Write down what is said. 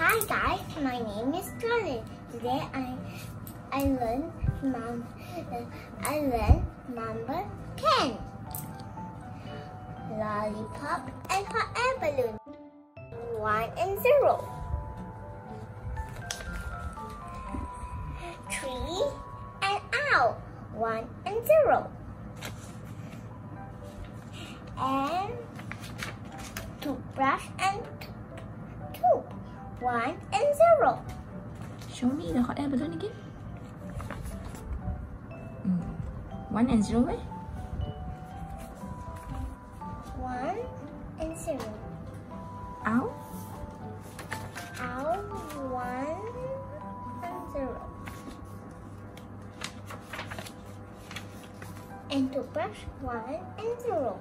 Hi guys, my name is Carly. Today I I learn mom I learn number ten. Lollipop and hot air balloon. One and zero. Tree and owl. One and zero. And toothbrush and tooth. 1 and 0. Show me the hot air balloon again. Mm. 1 and 0 eh? 1 and 0. Ow? Ow, 1 and 0. And to brush 1 and 0.